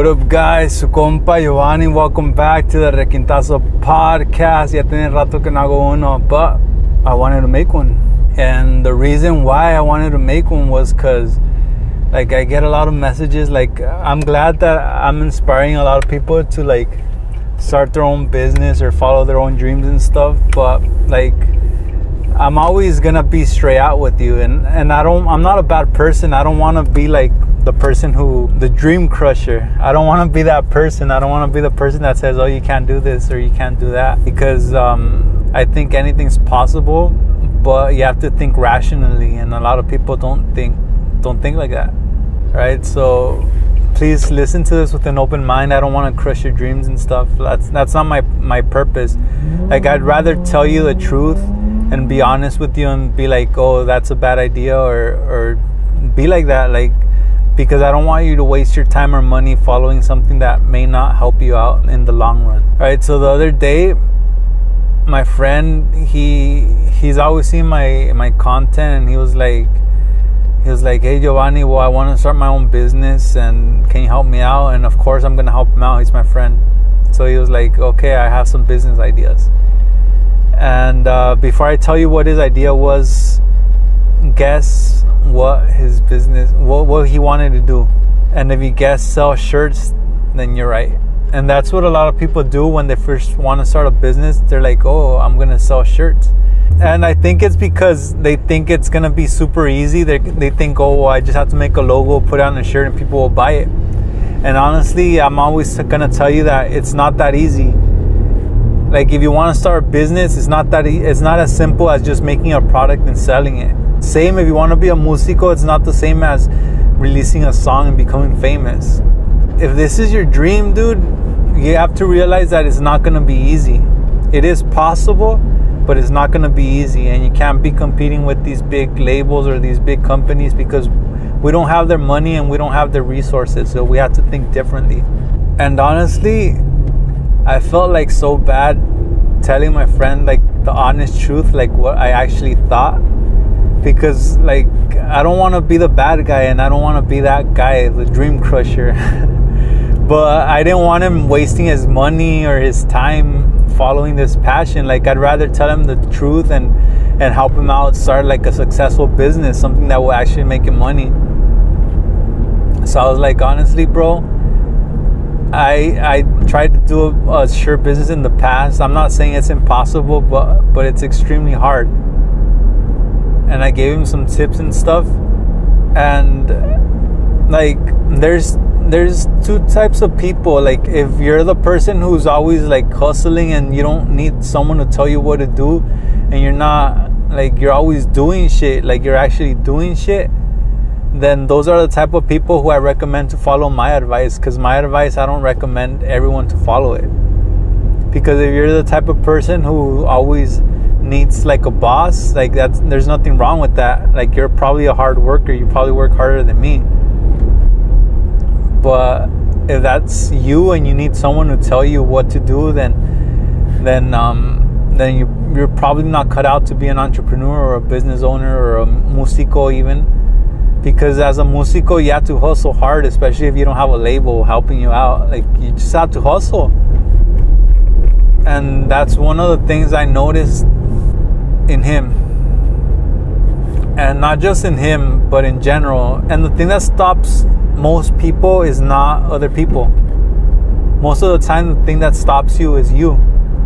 What up, guys? Su compa Jovanny. Welcome back to the Requintazo podcast. Ya tiene rato que no hago uno, but I wanted to make one. And the reason why I wanted to make one was because, like, I get a lot of messages. Like, I'm glad that I'm inspiring a lot of people to, like, start their own business or follow their own dreams and stuff. But, like, I'm always gonna be straight out with you, and and I don't. I'm not a bad person. I don't want to be like the person who the dream crusher. I don't want to be that person. I don't want to be the person that says, "Oh, you can't do this or you can't do that," because um, I think anything's possible, but you have to think rationally, and a lot of people don't think don't think like that, right? So please listen to this with an open mind. I don't want to crush your dreams and stuff. That's that's not my my purpose. Like I'd rather tell you the truth and be honest with you and be like, "Oh, that's a bad idea," or or be like that, like because I don't want you to waste your time or money following something that may not help you out in the long run. All right. So the other day, my friend he he's always seen my my content and he was like he was like, "Hey Jovanny, well I want to start my own business and can you help me out?" And of course I'm gonna help him out. He's my friend. So he was like, "Okay, I have some business ideas." And uh, before I tell you what his idea was, guess what his business, what, what he wanted to do. And if you guess sell shirts, then you're right. And that's what a lot of people do when they first want to start a business. They're like, oh, I'm going to sell shirts. And I think it's because they think it's going to be super easy. They, they think, oh, well, I just have to make a logo, put on a shirt, and people will buy it. And honestly, I'm always going to tell you that it's not that easy. Like if you want to start a business, it's not that it's not as simple as just making a product and selling it. Same if you want to be a musico, it's not the same as releasing a song and becoming famous. If this is your dream, dude, you have to realize that it's not going to be easy. It is possible, but it's not going to be easy and you can't be competing with these big labels or these big companies because we don't have their money and we don't have their resources, so we have to think differently. And honestly, I felt like so bad telling my friend like the honest truth, like what I actually thought because like I don't want to be the bad guy and I don't want to be that guy, the dream crusher. but I didn't want him wasting his money or his time following this passion. Like I'd rather tell him the truth and and help him out start like a successful business, something that will actually make him money. So I was like, honestly, bro, I I tried to do a, a shirt business in the past. I'm not saying it's impossible, but but it's extremely hard and I gave him some tips and stuff. And like there's there's two types of people. Like if you're the person who's always like hustling and you don't need someone to tell you what to do and you're not like you're always doing shit, like you're actually doing shit, then those are the type of people who I recommend to follow my advice cuz my advice I don't recommend everyone to follow it. Because if you're the type of person who always needs like a boss, like that's there's nothing wrong with that. Like you're probably a hard worker. You probably work harder than me. But if that's you and you need someone to tell you what to do, then then um, then you you're probably not cut out to be an entrepreneur or a business owner or a musico even. Because as a musico, you have to hustle hard, especially if you don't have a label helping you out. Like you just have to hustle. And that's one of the things I noticed in him. And not just in him but in general. And the thing that stops most people is not other people. Most of the time the thing that stops you is you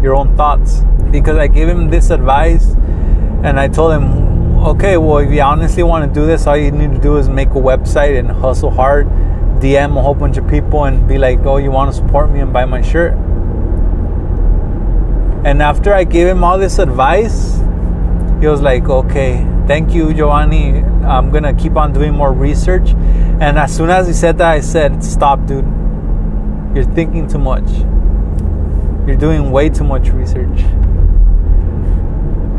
your own thoughts. Because i gave him this advice and i told him okay well if you honestly want to do this all you need to do is make a website and hustle hard dm a whole bunch of people and be like oh you want to support me and buy my shirt and after i gave him all this advice he was like, okay, thank you, Jovanny. I'm gonna keep on doing more research. And as soon as he said that, I said, stop, dude. You're thinking too much. You're doing way too much research.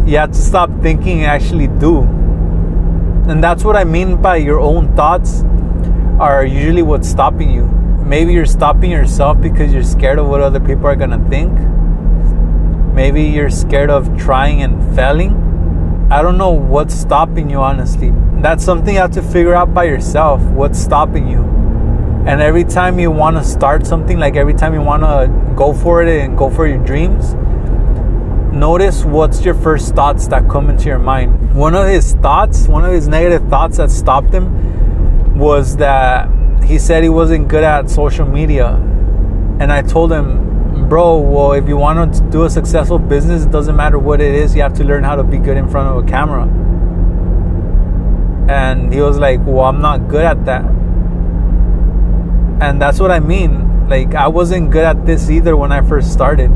You have to stop thinking and actually do. And that's what I mean by your own thoughts are usually what's stopping you. Maybe you're stopping yourself because you're scared of what other people are gonna think. Maybe you're scared of trying and failing I don't know what's stopping you, honestly. That's something you have to figure out by yourself. What's stopping you? And every time you want to start something, like every time you want to go for it and go for your dreams, notice what's your first thoughts that come into your mind. One of his thoughts, one of his negative thoughts that stopped him was that he said he wasn't good at social media. And I told him, bro, well, if you want to do a successful business, it doesn't matter what it is, you have to learn how to be good in front of a camera. And he was like, well, I'm not good at that. And that's what I mean. Like, I wasn't good at this either when I first started.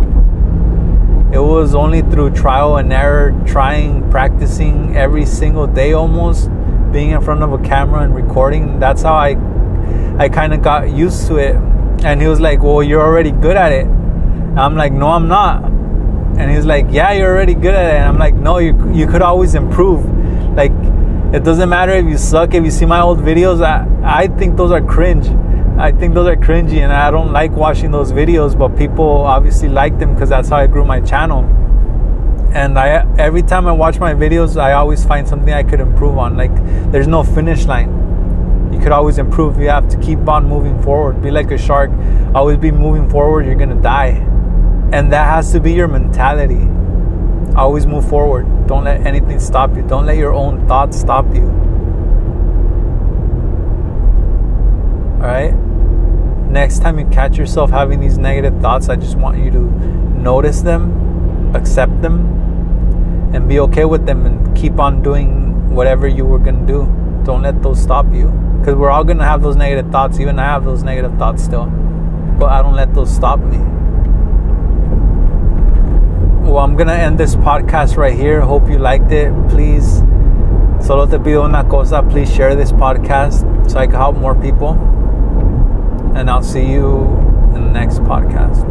It was only through trial and error, trying, practicing every single day almost, being in front of a camera and recording. That's how I I kind of got used to it. And he was like, Well, you're already good at it. I'm like, No, I'm not. And he's like, Yeah, you're already good at it. And I'm like, No, you, you could always improve. Like, it doesn't matter if you suck. If you see my old videos, I, I think those are cringe. I think those are cringy and I don't like watching those videos, but people obviously like them because that's how I grew my channel. And I every time I watch my videos, I always find something I could improve on. Like there's no finish line. You could always improve. You have to keep on moving forward. Be like a shark. Always be moving forward. You're gonna die. And that has to be your mentality. Always move forward. Don't let anything stop you. Don't let your own thoughts stop you. All right? next time you catch yourself having these negative thoughts, I just want you to notice them, accept them, and be okay with them and keep on doing whatever you were going to do. Don't let those stop you. Because we're all going to have those negative thoughts. Even I have those negative thoughts still. But I don't let those stop me. Well, I'm going to end this podcast right here. Hope you liked it. Please, solo te pido una cosa. Please share this podcast so I can help more people and I'll see you in the next podcast.